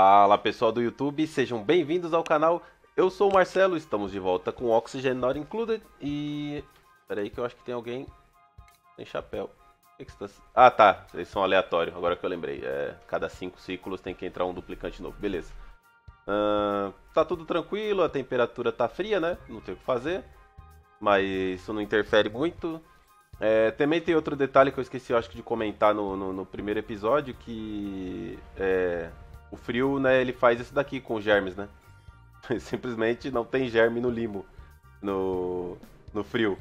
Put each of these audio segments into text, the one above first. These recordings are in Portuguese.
Fala pessoal do YouTube, sejam bem-vindos ao canal. Eu sou o Marcelo, estamos de volta com Oxygen Not Included e. Pera aí que eu acho que tem alguém sem chapéu. Tá... Ah tá, eles são aleatórios, agora que eu lembrei. É, cada cinco ciclos tem que entrar um duplicante novo, beleza. Uh, tá tudo tranquilo, a temperatura tá fria, né? Não tem o que fazer. Mas isso não interfere muito. É, também tem outro detalhe que eu esqueci, eu acho que de comentar no, no, no primeiro episódio, que é, o frio, né, ele faz isso daqui com os germes, né? Simplesmente não tem germe no limo, no, no frio.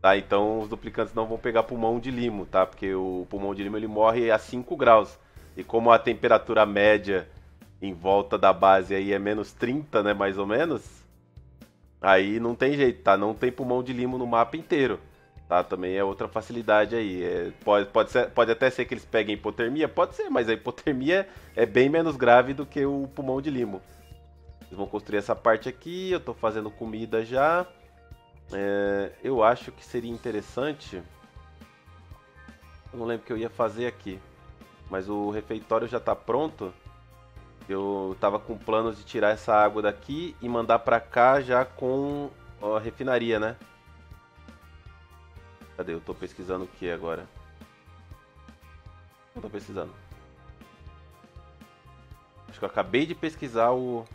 Tá? Então os duplicantes não vão pegar pulmão de limo, tá? Porque o pulmão de limo ele morre a 5 graus. E como a temperatura média em volta da base aí é menos 30, né, mais ou menos, aí não tem jeito, tá? Não tem pulmão de limo no mapa inteiro. Tá, também é outra facilidade aí. É, pode, pode, ser, pode até ser que eles peguem hipotermia, pode ser, mas a hipotermia é bem menos grave do que o pulmão de limo. Eles vão construir essa parte aqui, eu estou fazendo comida já. É, eu acho que seria interessante. Eu não lembro o que eu ia fazer aqui, mas o refeitório já está pronto. Eu estava com planos de tirar essa água daqui e mandar para cá já com a refinaria, né? Cadê? Eu tô pesquisando o que agora? Eu tô pesquisando. Acho que eu acabei de pesquisar o.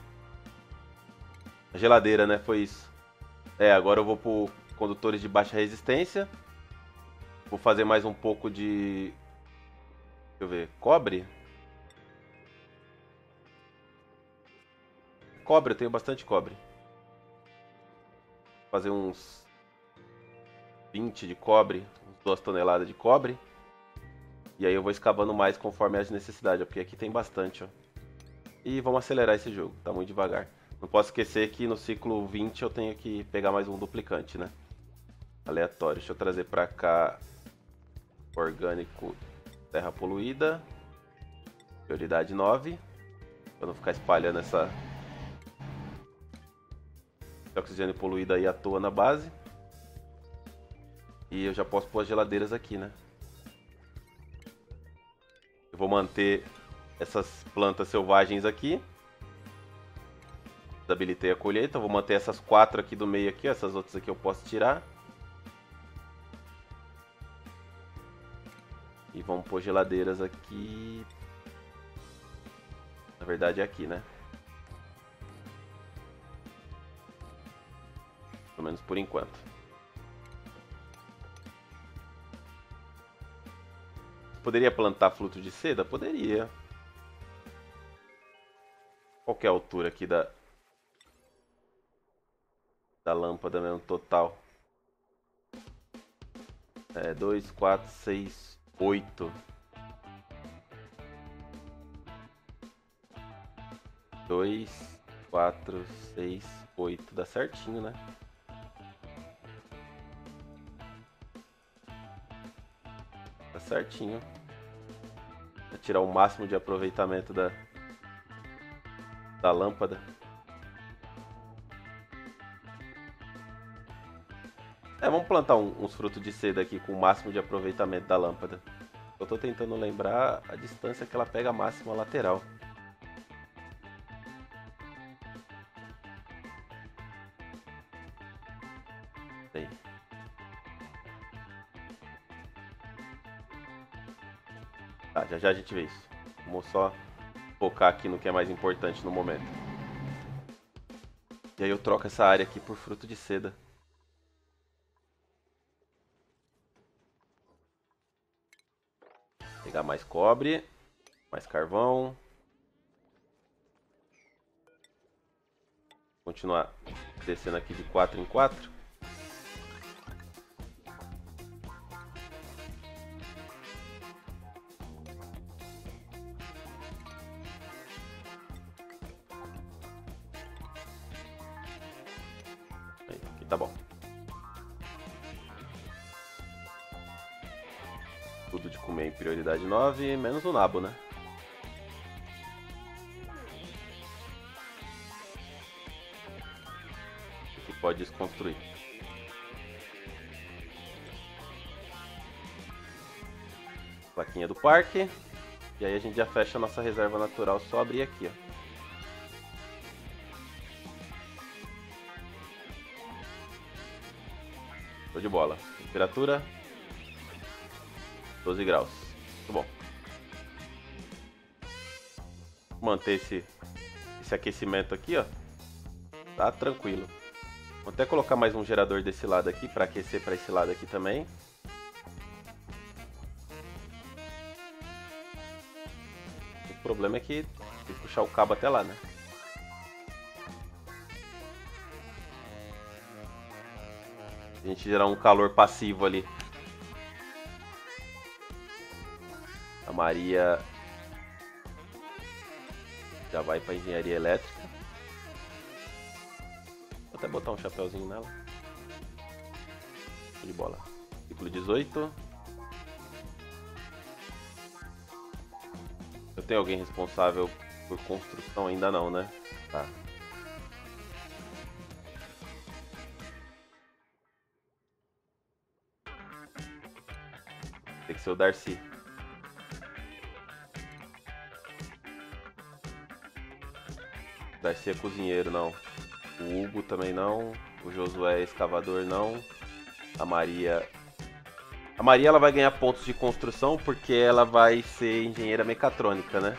A geladeira, né? Foi isso. É, agora eu vou pro condutores de baixa resistência. Vou fazer mais um pouco de. Deixa eu ver. Cobre? Cobre, eu tenho bastante cobre. Vou fazer uns 20 de cobre, 2 toneladas de cobre. E aí eu vou escavando mais conforme as necessidades, porque aqui tem bastante, ó. E vamos acelerar esse jogo, tá muito devagar. Não posso esquecer que no ciclo 20 eu tenho que pegar mais um duplicante, né? Aleatório. Deixa eu trazer pra cá orgânico terra poluída. Prioridade 9. Pra não ficar espalhando essa oxigênio poluído aí à toa na base. E eu já posso pôr as geladeiras aqui, né? Eu vou manter essas plantas selvagens aqui. Desabilitei a colheita. Vou manter essas quatro aqui do meio aqui. Essas outras aqui eu posso tirar. E vamos pôr geladeiras aqui. Na verdade é aqui, né? Pelo menos por enquanto. Poderia plantar fruto de seda? Poderia. Qual é a altura aqui da da lâmpada mesmo total? É 2, 4, 6, 8. 2, 4, 6, 8. Dá certinho, né? Certinho. Pra tirar o máximo de aproveitamento da, da lâmpada. É, vamos plantar um, uns frutos de seda aqui com o máximo de aproveitamento da lâmpada. Eu tô tentando lembrar a distância que ela pega máxima lateral. Já a gente vê isso. Vamos só focar aqui no que é mais importante no momento. E aí eu troco essa área aqui por fruto de seda. Pegar mais cobre, mais carvão. Continuar descendo aqui de 4 em 4. nave, menos o nabo, né? Que pode desconstruir. Plaquinha do parque. E aí a gente já fecha a nossa reserva natural, só abrir aqui, ó. Show de bola. Temperatura 12 graus. Muito bom. Manter esse, esse aquecimento aqui, ó. Tá tranquilo. Vou até colocar mais um gerador desse lado aqui para aquecer para esse lado aqui também. O problema é que tem que puxar o cabo até lá, né? A gente gerar um calor passivo ali. A Maria vai para engenharia elétrica. Vou até botar um chapéuzinho nela. De bola. Ciclo 18. Eu tenho alguém responsável por construção ainda não, né? Tá. Tem que ser o Darcy. Darcy é cozinheiro, não. O Hugo também não. O Josué é escavador, não. A Maria. A Maria ela vai ganhar pontos de construção porque ela vai ser engenheira mecatrônica, né?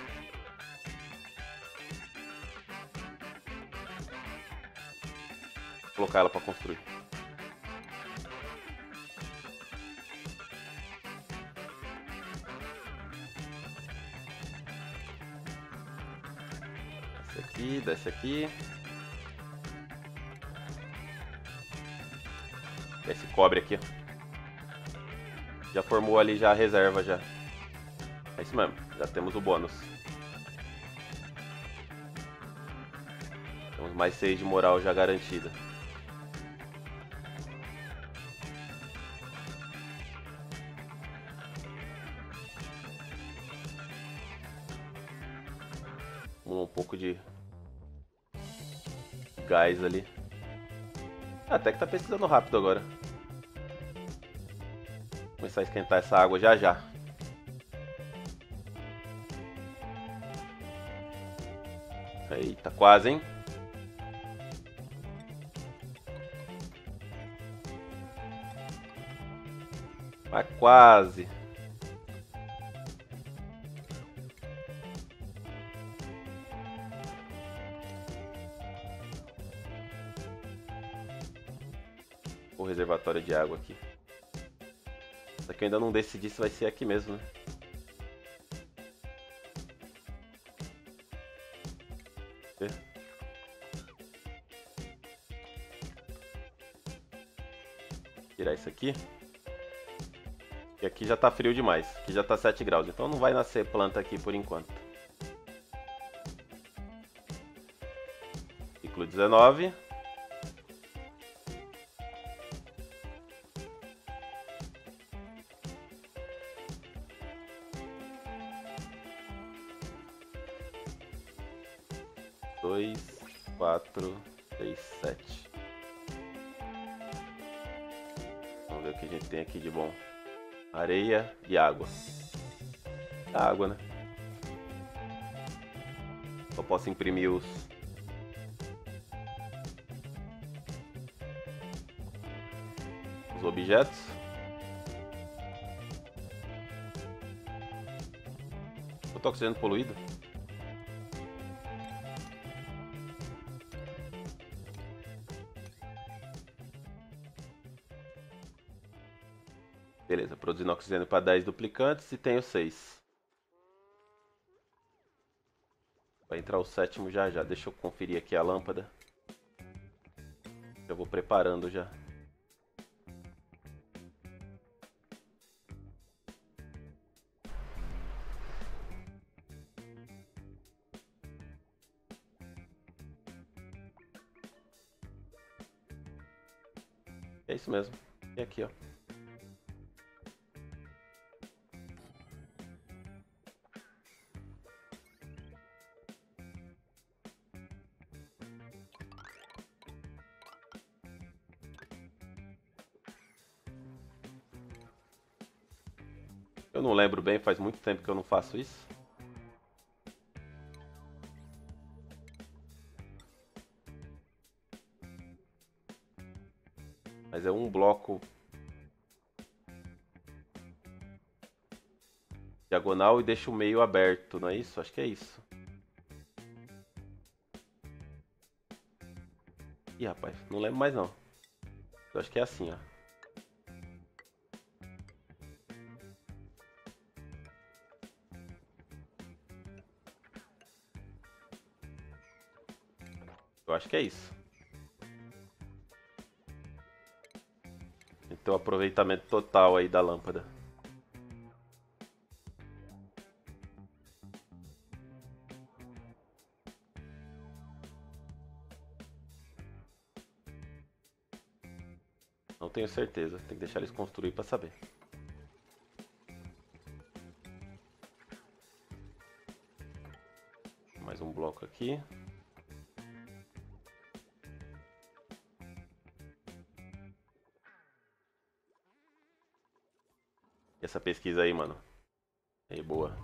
Vou colocar ela para construir. Desce aqui. Esse cobre aqui. Já formou ali já a reserva já. É isso mesmo, já temos o bônus. Temos mais 6 de moral já garantida. Ali. Até que tá pesquisando rápido agora. Começar a esquentar essa água já já. Eita, quase, hein? Mas quase. De água aqui. Só que eu ainda não decidi se vai ser aqui mesmo, né? Tirar isso aqui. E aqui já tá frio demais. Aqui já tá 7 graus. Então não vai nascer planta aqui por enquanto. Ciclo 19. Só posso imprimir os... Os objetos. Eu tô oxigênio poluído? Beleza, produzindo oxigênio para 10 duplicantes e tenho 6. Vai entrar o sétimo já já. Deixa eu conferir aqui a lâmpada. Já vou preparando já. É isso mesmo. E aqui, ó. lembro bem, faz muito tempo que eu não faço isso. Mas é um bloco diagonal e deixa o meio aberto, não é isso? Acho que é isso. Ih, rapaz, não lembro mais não. Eu acho que é assim, ó. Acho que é isso. Então aproveitamento total aí da lâmpada. Não tenho certeza, tem que deixar eles construir para saber. Mais um bloco aqui. Essa pesquisa aí, mano. Aí, boa.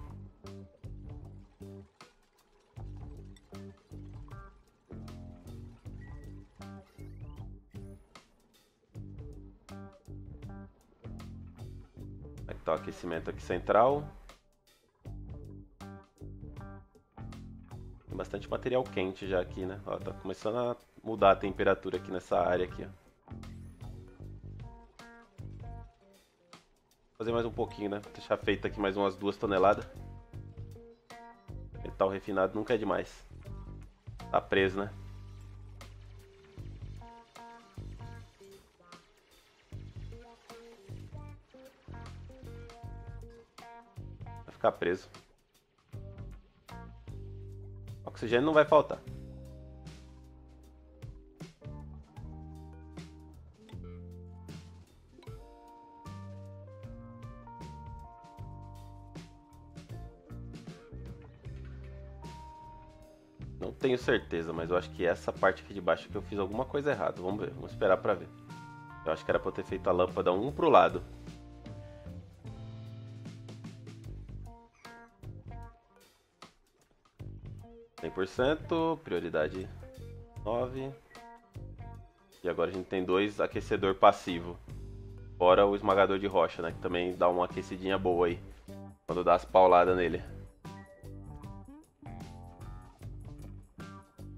Tá o aquecimento aqui central. Tem bastante material quente já aqui, né? Ó, tá começando a mudar a temperatura aqui nessa área aqui, ó. Fazer mais um pouquinho, né? Deixar feito aqui mais umas duas toneladas. Metal refinado nunca é demais. Tá preso, né? Vai ficar preso. Oxigênio não vai faltar. Tenho certeza, mas eu acho que essa parte aqui de baixo que eu fiz alguma coisa errada. Vamos ver, vamos esperar pra ver. Eu acho que era pra eu ter feito a lâmpada um pro lado. Cento, prioridade 9. E agora a gente tem dois aquecedor passivo. Fora o esmagador de rocha, né? Que também dá uma aquecidinha boa aí. Quando dá as pauladas nele.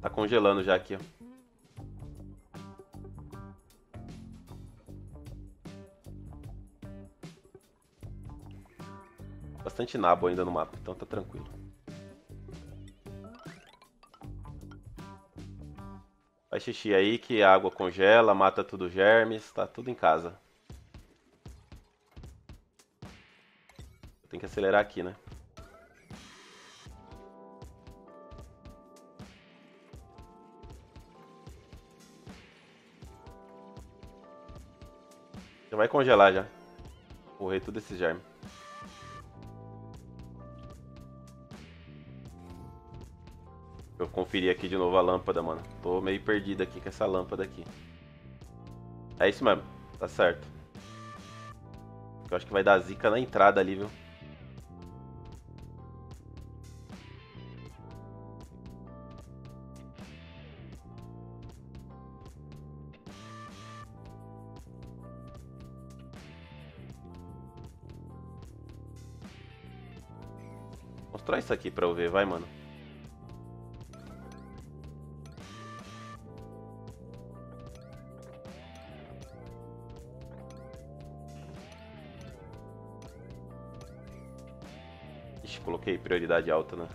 Tá congelando já aqui, ó. Bastante nabo ainda no mapa, então tá tranquilo. Faz xixi aí que a água congela, mata tudo germes, tá tudo em casa. Tem que acelerar aqui, né? Vai congelar já. Morrer tudo esse germe. Eu conferir aqui de novo a lâmpada, mano. Tô meio perdido aqui com essa lâmpada aqui. É isso mesmo, tá certo. Eu acho que vai dar zica na entrada ali, viu? Constrói isso aqui pra eu ver, vai, mano. Ixi, coloquei prioridade alta, né?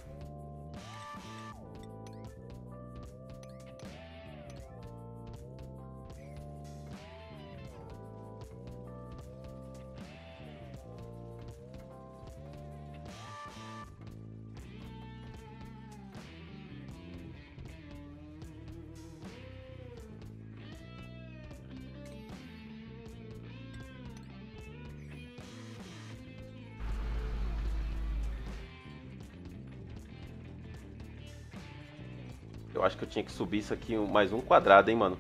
Tinha que subir isso aqui mais um quadrado, hein, mano.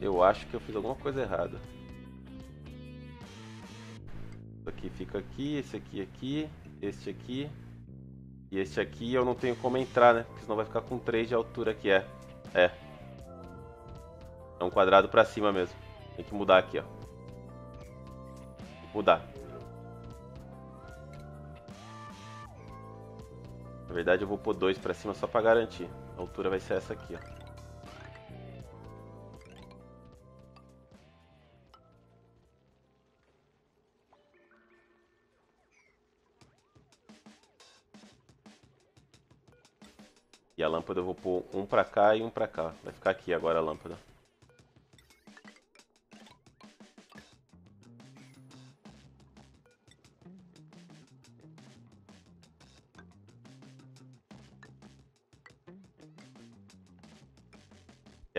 Eu acho que eu fiz alguma coisa errada. Isso aqui fica aqui, esse aqui aqui, este aqui E este aqui eu não tenho como entrar, né? Porque senão vai ficar com 3 de altura aqui, é. É. É um quadrado pra cima mesmo. Tem que mudar aqui, ó. Mudar. Na verdade eu vou pôr 2 pra cima só pra garantir. A altura vai ser essa aqui, ó. E a lâmpada eu vou pôr um pra cá e um pra cá. Vai ficar aqui agora a lâmpada.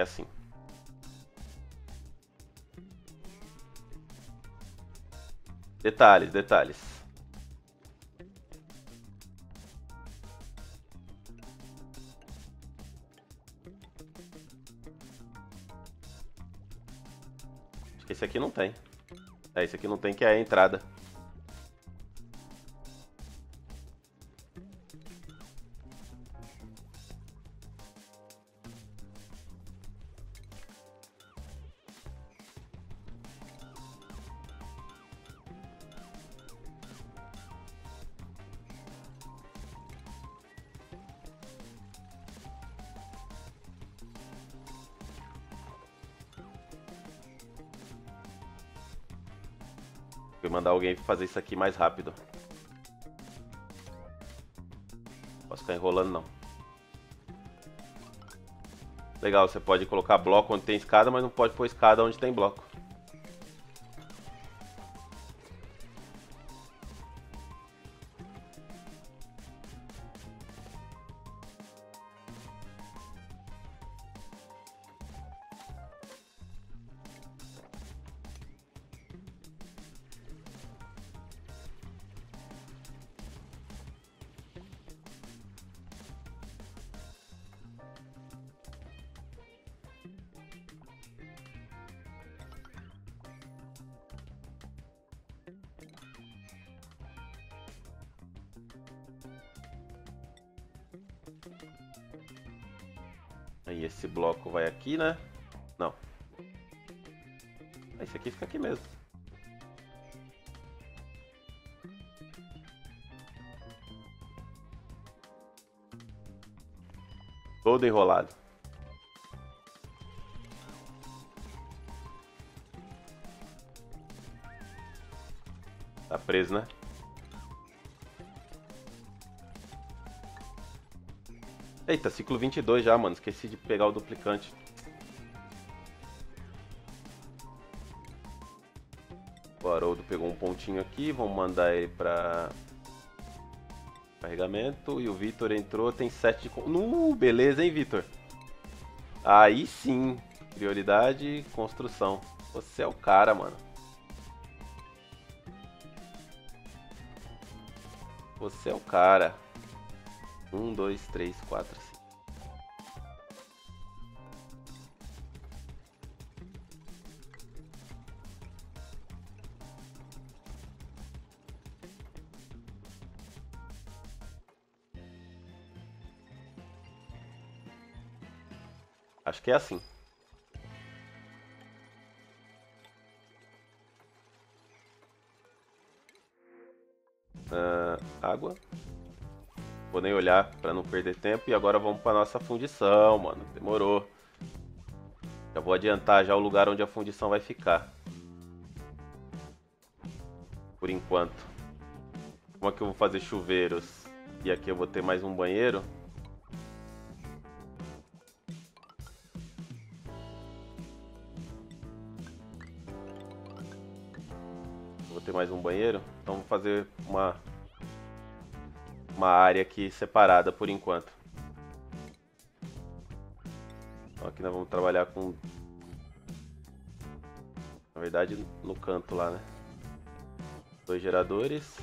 Assim. Detalhes, detalhes. Esse aqui não tem. É, esse aqui não tem, que é a entrada. Vou mandar alguém fazer isso aqui mais rápido. Posso ficar enrolando não. Legal, você pode colocar bloco onde tem escada, mas não pode pôr escada onde tem bloco. Aí esse bloco vai aqui, né? Não. Esse aqui fica aqui mesmo. Todo enrolado. Tá preso, né? Eita, ciclo 22 já, mano. Esqueci de pegar o duplicante. O Haroldo pegou um pontinho aqui. Vamos mandar ele pra... Carregamento. E o Vitor entrou, tem 7 de... Uh, beleza, hein, Vitor? Aí sim. Prioridade, construção. Você é o cara, mano. Você é o cara. Um, dois, três, quatro, cinco. Acho que é assim. Uh, água. Vou nem olhar para não perder tempo. E agora vamos para nossa fundição, mano. Demorou. Já vou adiantar já o lugar onde a fundição vai ficar. Por enquanto. Como é que eu vou fazer chuveiros? E aqui eu vou ter mais um banheiro. Vou ter mais um banheiro. Então vou fazer uma uma área aqui separada por enquanto. Então aqui nós vamos trabalhar com... Na verdade, no canto lá, né? Dois geradores.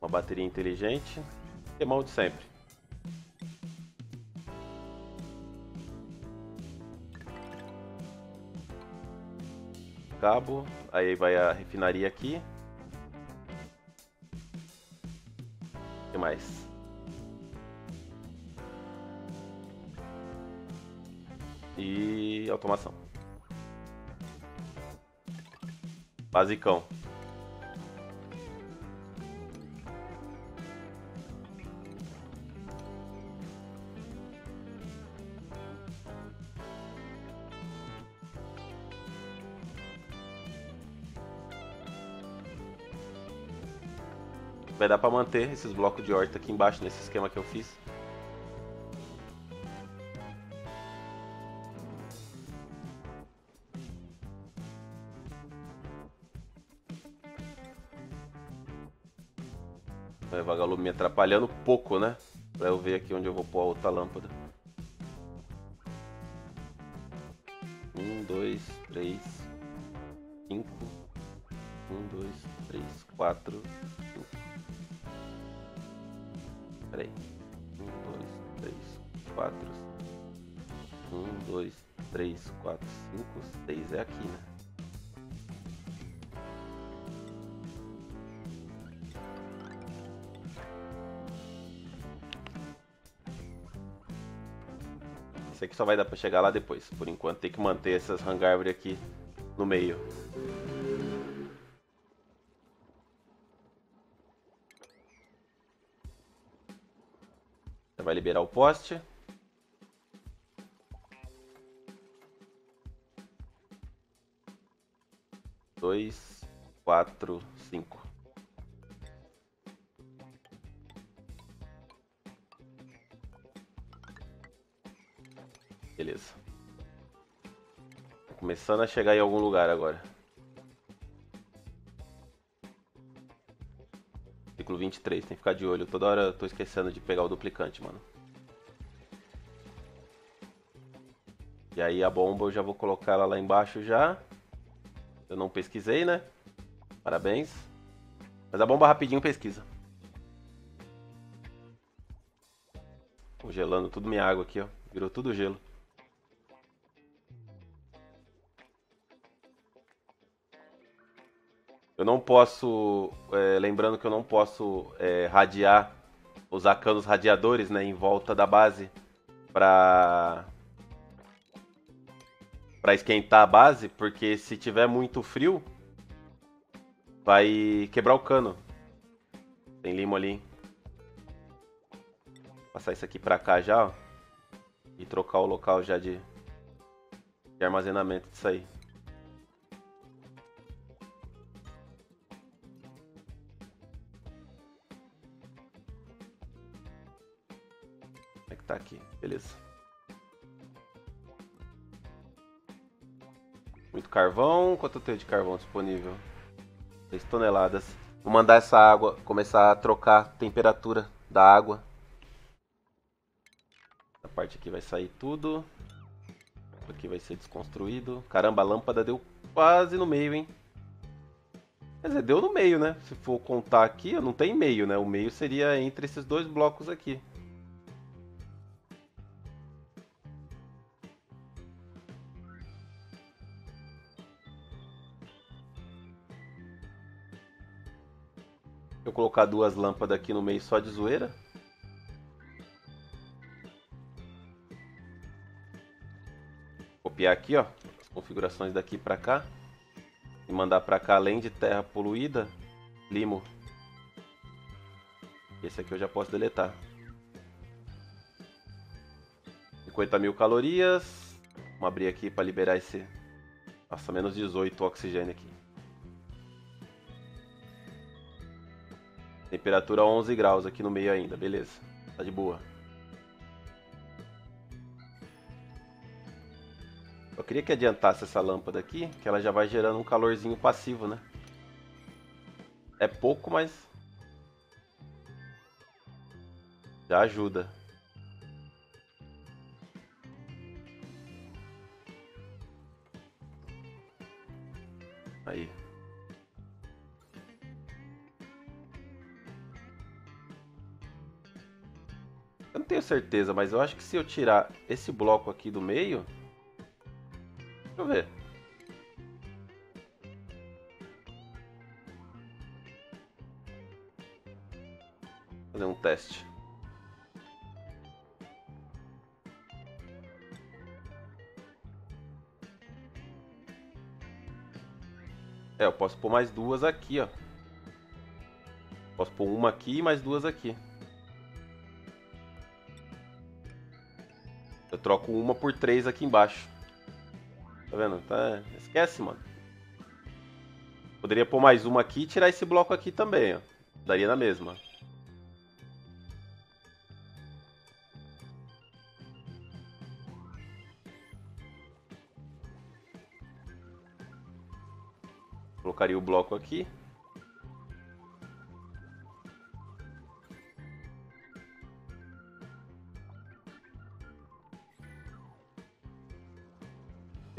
Uma bateria inteligente. E mão de sempre. Cabo. Aí vai a refinaria aqui. Mais? E automação. Basicão. Vai dar pra manter esses blocos de horta aqui embaixo nesse esquema que eu fiz. O vagalume me atrapalhando pouco, né? Pra eu ver aqui onde eu vou pôr a outra lâmpada. Um, dois, três, cinco. Um, dois, três, quatro, Peraí. Um, dois, três, quatro. Um, dois, três, quatro, cinco, seis. É aqui, né? Esse aqui só vai dar pra chegar lá depois. Por enquanto tem que manter essas hangárvore aqui no meio. Vai liberar o poste. Dois, quatro, cinco. Beleza. Tá começando a chegar em algum lugar agora. 23, tem que ficar de olho. Toda hora eu tô esquecendo de pegar o duplicante, mano. E aí a bomba eu já vou colocar ela lá embaixo já. Eu não pesquisei, né? Parabéns. Mas a bomba rapidinho pesquisa. Congelando tudo minha água aqui, ó. Virou tudo gelo. Eu não posso, é, lembrando que eu não posso é, radiar, usar canos radiadores né, em volta da base para para esquentar a base, porque se tiver muito frio, vai quebrar o cano. Tem limo ali. Vou passar isso aqui para cá já, ó, e trocar o local já de, de armazenamento disso aí. Beleza. Muito carvão, quanto eu tenho de carvão disponível? 6 toneladas. Vou mandar essa água começar a trocar a temperatura da água. Essa parte aqui vai sair tudo. Isso aqui vai ser desconstruído. Caramba, a lâmpada deu quase no meio, hein? Quer dizer, deu no meio, né? Se for contar aqui, não tem meio, né? O meio seria entre esses dois blocos aqui. Colocar duas lâmpadas aqui no meio só de zoeira. Copiar aqui, ó, as configurações daqui para cá e mandar para cá além de terra poluída, limo. Esse aqui eu já posso deletar. 50 mil calorias. Vamos abrir aqui para liberar esse. Nossa, menos 18 oxigênio aqui. Temperatura 11 graus aqui no meio ainda, beleza. Tá de boa. Eu queria que adiantasse essa lâmpada aqui, que ela já vai gerando um calorzinho passivo, né? É pouco, mas já ajuda. Tenho certeza, mas eu acho que se eu tirar esse bloco aqui do meio... Deixa eu ver. Fazer um teste. É, eu posso pôr mais duas aqui, ó. Posso pôr uma aqui e mais duas aqui. Eu troco uma por três aqui embaixo. Tá vendo? Tá... Esquece, mano. Poderia pôr mais uma aqui e tirar esse bloco aqui também, ó. Daria na mesma. Colocaria o bloco aqui.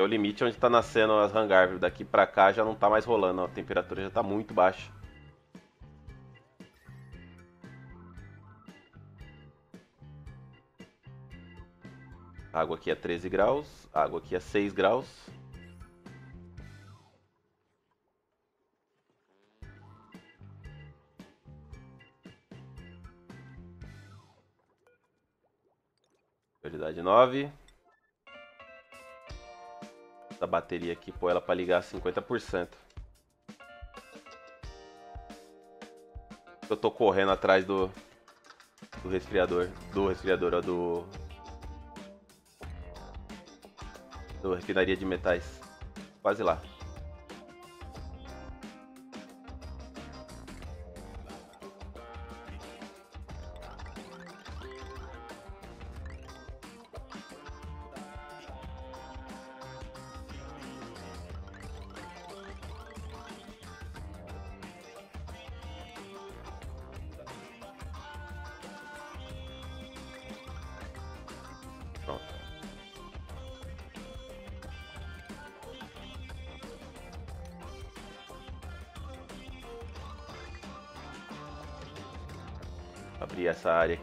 É o limite onde está nascendo as hangar. Daqui para cá já não está mais rolando, a temperatura já está muito baixa. água aqui é 13 graus, água aqui é 6 graus. Prioridade 9 essa bateria aqui, pôr ela para ligar 50%. Eu tô correndo atrás do do resfriador, do resfriador, ó, do do refinaria de metais. Quase lá.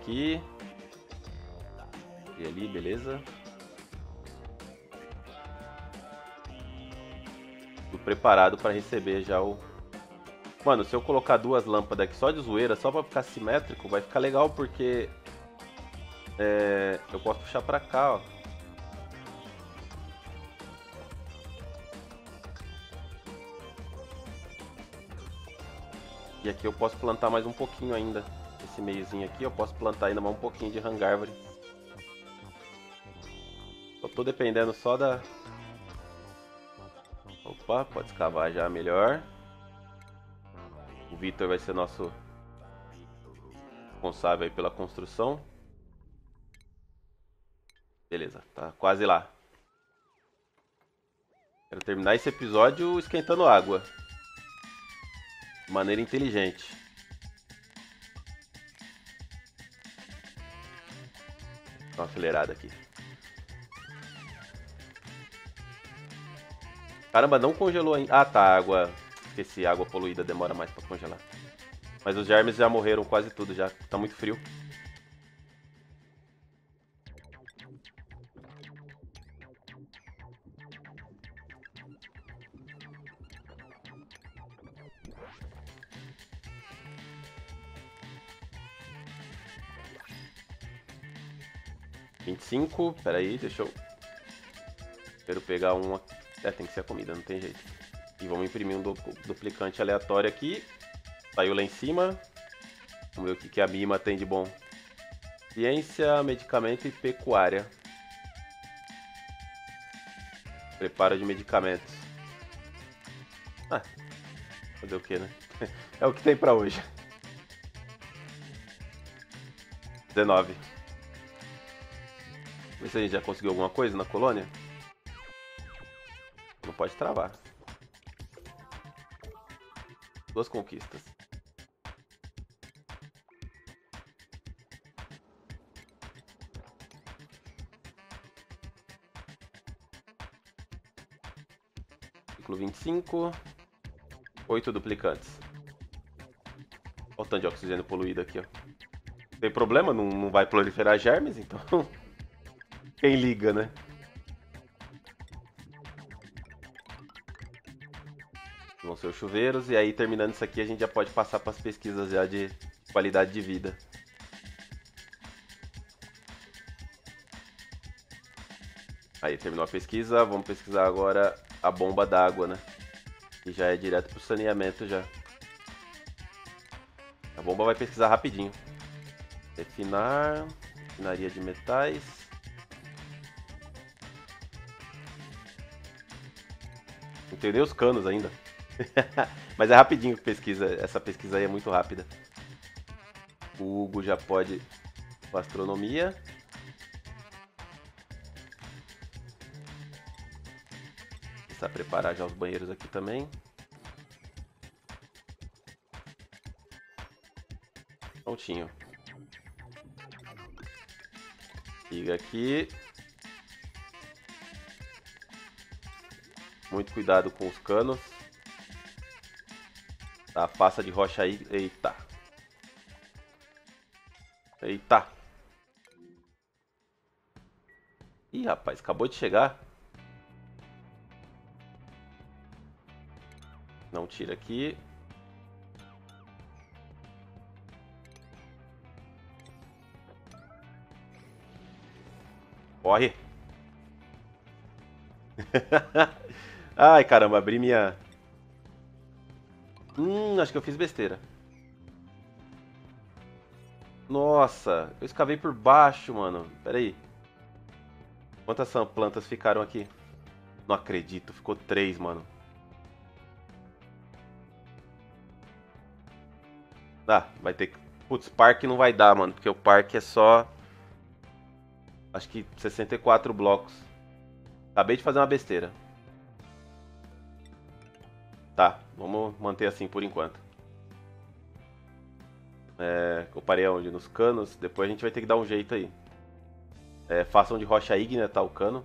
Aqui. Abrir ali, beleza. Tô preparado para receber já o... Mano, se eu colocar duas lâmpadas aqui só de zoeira, só pra ficar simétrico, vai ficar legal porque... É, eu posso puxar pra cá, ó. E aqui eu posso plantar mais um pouquinho ainda esse meiozinho aqui, eu posso plantar ainda mais um pouquinho de hangárvore. Só tô dependendo só da... Opa, pode escavar já melhor. O Vitor vai ser nosso responsável aí pela construção. Beleza, tá quase lá. Quero terminar esse episódio esquentando água. De maneira inteligente. Uma acelerada aqui. Caramba, não congelou ainda. Ah, tá, água. Esqueci, água poluída demora mais pra congelar. Mas os germes já morreram quase tudo já. Tá muito frio. 25, peraí, deixa eu... Quero pegar uma... É, tem que ser a comida, não tem jeito. E vamos imprimir um duplicante aleatório aqui. Saiu lá em cima. Vamos ver o que, que a Mima tem de bom. Ciência, medicamento e pecuária. Preparo de medicamentos. Ah, fazer o que, né? É o que tem pra hoje. 19. Vê se a gente já conseguiu alguma coisa na colônia. Não pode travar. Duas conquistas. Ciclo 25. Oito duplicantes. Olha o tanto de oxigênio poluído aqui, ó. Tem problema, não, não vai proliferar germes, então Quem liga, né? Vão ser os chuveiros, e aí terminando isso aqui a gente já pode passar para as pesquisas já de qualidade de vida. Aí terminou a pesquisa, vamos pesquisar agora a bomba d'água, né? Que já é direto para o saneamento já. A bomba vai pesquisar rapidinho. Refinar, refinaria de metais. Entendeu os canos ainda. Mas é rapidinho que pesquisa. Essa pesquisa aí é muito rápida. O Hugo já pode com astronomia. Começar a preparar já os banheiros aqui também. Prontinho. Liga aqui. Muito cuidado com os canos. Tá, passa de rocha aí. Eita. Eita. Ih, rapaz, acabou de chegar. Não tira aqui. Corre. Ai, caramba, abri minha... Hum, acho que eu fiz besteira. Nossa, eu escavei por baixo, mano. Pera aí. Quantas plantas ficaram aqui? Não acredito, ficou três, mano. Dá, vai ter que... Putz, parque não vai dar, mano, porque o parque é só... Acho que 64 blocos. Acabei de fazer uma besteira. Vamos manter assim por enquanto. É, eu parei aonde? Nos canos. Depois a gente vai ter que dar um jeito aí. É, façam de rocha ígnea, tá? O cano.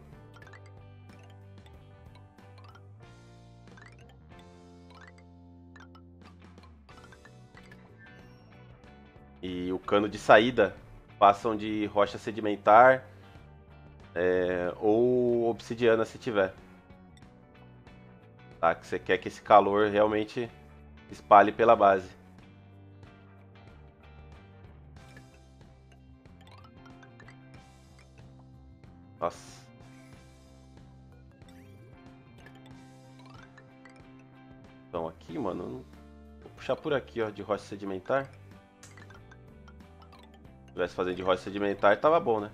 E o cano de saída façam de rocha sedimentar é, ou obsidiana se tiver. Tá? Que você quer que esse calor realmente espalhe pela base. Nossa. Então aqui, mano, vou puxar por aqui, ó, de rocha sedimentar. Se tivesse fazendo de rocha sedimentar, tava bom, né?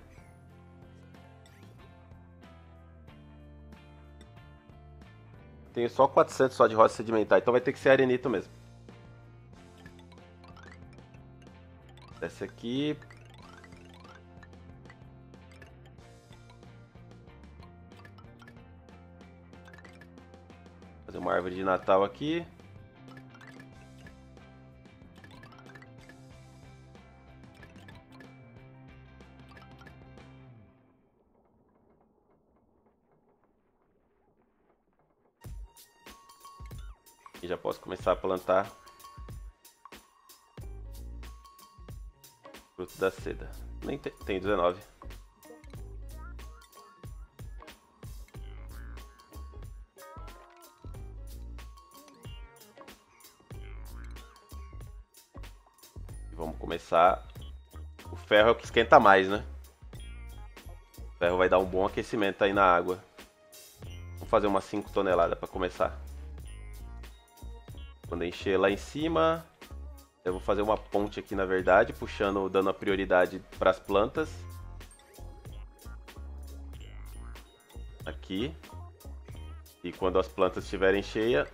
Tenho só 400 só de rocha sedimentar, então vai ter que ser arenito mesmo. Desce aqui, uma árvore de Natal aqui. E já posso começar a plantar fruto da seda. Nem tem, tem 19. começar. O ferro é o que esquenta mais, né? O ferro vai dar um bom aquecimento aí na água. Vamos fazer umas 5 toneladas para começar. Quando encher lá em cima, eu vou fazer uma ponte aqui na verdade, puxando, dando a prioridade para as plantas. Aqui. E quando as plantas estiverem cheias,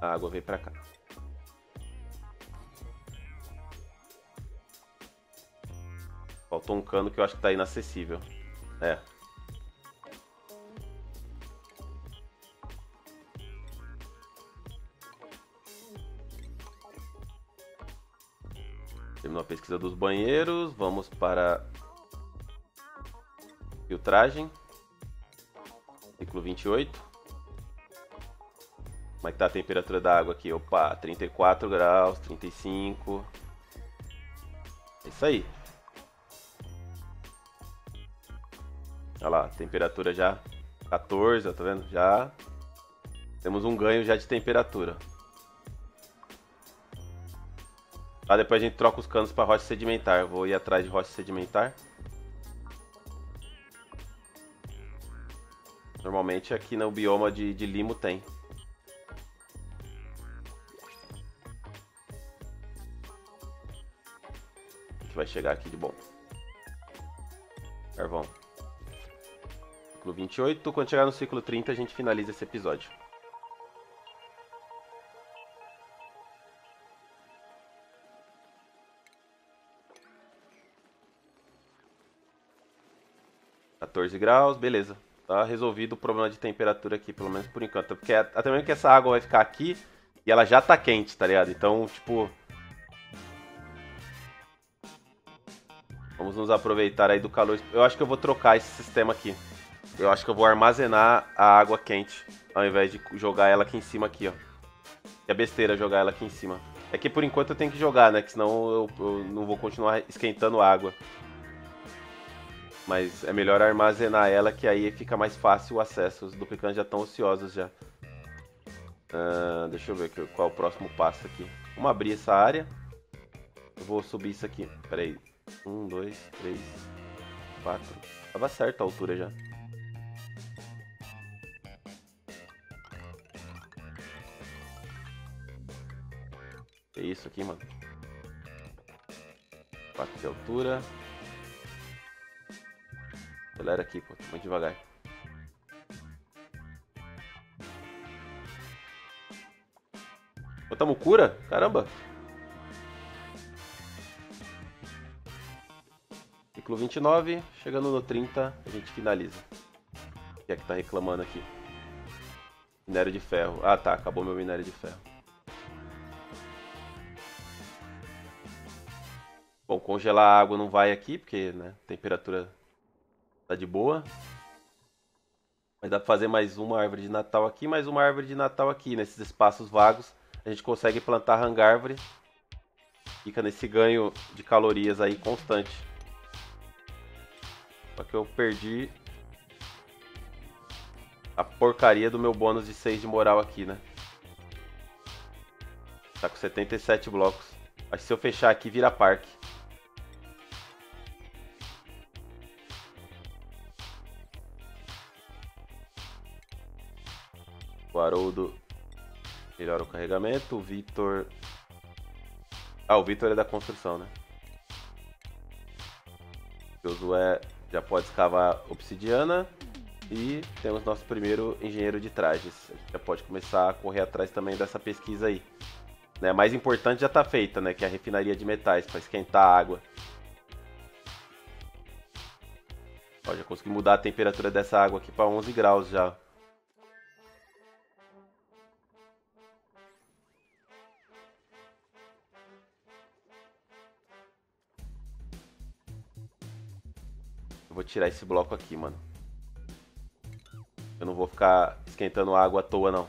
A água vem pra cá. Faltou um cano que eu acho que tá inacessível. É. Terminou a pesquisa dos banheiros. Vamos para filtragem. Ciclo 28. Como é que tá a temperatura da água aqui? Opa, 34 graus, 35. É isso aí. Lá, temperatura já 14, tá vendo? Já temos um ganho já de temperatura. Ah, depois a gente troca os canos pra rocha sedimentar. Vou ir atrás de rocha sedimentar. Normalmente aqui no bioma de, de limo tem. A gente vai chegar aqui de bom. Carvão. Ciclo 28. Quando chegar no ciclo 30, a gente finaliza esse episódio. Quatorze graus, beleza. Tá resolvido o problema de temperatura aqui, pelo menos por enquanto. Porque até mesmo que essa água vai ficar aqui e ela já tá quente, tá ligado? Então, tipo... Vamos nos aproveitar aí do calor. Eu acho que eu vou trocar esse sistema aqui. Eu acho que eu vou armazenar a água quente, ao invés de jogar ela aqui em cima aqui, ó. É besteira jogar ela aqui em cima. É que por enquanto eu tenho que jogar, né? Que senão eu, eu não vou continuar esquentando água. Mas é melhor armazenar ela, que aí fica mais fácil o acesso. Os duplicantes já estão ociosos já. Uh, deixa eu ver aqui, qual é o próximo passo aqui. Vamos abrir essa área. Eu vou subir isso aqui. Pera aí. Um, dois, três, quatro. Tava certo a altura já. Isso aqui, mano? 4 de altura. Acelera aqui, pô. Muito devagar. Botamos cura? Caramba! Ciclo 29, chegando no 30, a gente finaliza. O que é que tá reclamando aqui? Minério de ferro. Ah tá, acabou meu minério de ferro. Congelar a água não vai aqui, porque né, temperatura Tá de boa. Mas dá pra fazer mais uma árvore de Natal aqui, mais uma árvore de Natal aqui. Nesses espaços vagos, a gente consegue plantar hangárvore. Fica nesse ganho de calorias aí constante. Só que eu perdi a porcaria do meu bônus de 6 de moral aqui, né? Tá com 77 blocos. Acho que se eu fechar aqui, vira parque. O Haroldo melhora o carregamento. O Vitor. Ah, o Vitor é da construção, né? O Josué já pode escavar obsidiana. E temos nosso primeiro engenheiro de trajes. A gente já pode começar a correr atrás também dessa pesquisa aí. Né? Mais importante já está feita, né? Que é a refinaria de metais, para esquentar a água. Ó, já consegui mudar a temperatura dessa água aqui para 11 graus já. Vou tirar esse bloco aqui, mano. Eu não vou ficar esquentando água à toa, não.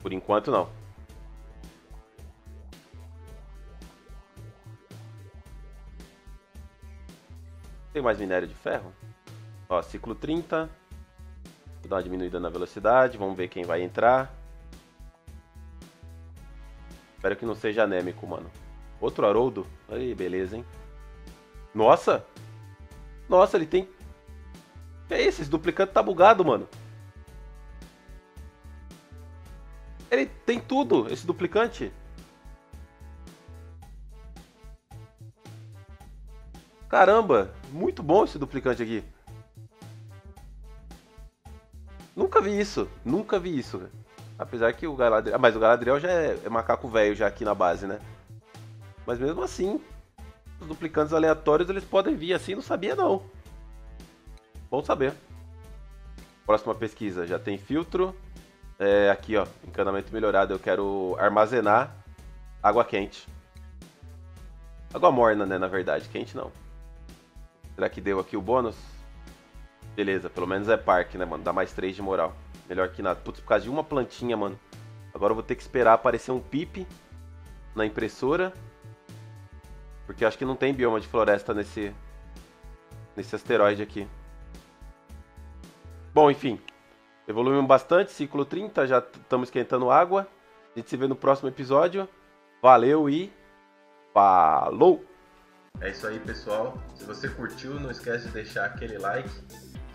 Por enquanto, não. Tem mais minério de ferro? Ó, ciclo 30. Vou dar uma diminuída na velocidade. Vamos ver quem vai entrar. Espero que não seja anêmico, mano. Outro Haroldo? Aí, beleza, hein? Nossa! Nossa, ele tem. É isso? Esse duplicante tá bugado, mano. Ele tem tudo, esse duplicante. Caramba, muito bom esse duplicante aqui. Nunca vi isso, nunca vi isso. Apesar que o Galadriel... Ah, mas o Galadriel já é, é macaco velho já aqui na base, né? Mas mesmo assim, duplicantes aleatórios eles podem vir assim, não sabia não. Bom saber. Próxima pesquisa, já tem filtro. É, aqui ó, encanamento melhorado, eu quero armazenar água quente. Água morna, né, na verdade, quente não. Será que deu aqui o bônus? Beleza, pelo menos é parque, né, mano? Dá mais 3 de moral. Melhor que nada. Putz, por causa de uma plantinha, mano. Agora eu vou ter que esperar aparecer um pip na impressora. Porque acho que não tem bioma de floresta nesse, nesse asteroide aqui. Bom, enfim. Evoluímos bastante, ciclo 30, já estamos esquentando água. A gente se vê no próximo episódio. Valeu e Falou! É isso aí, pessoal. Se você curtiu, não esquece de deixar aquele like.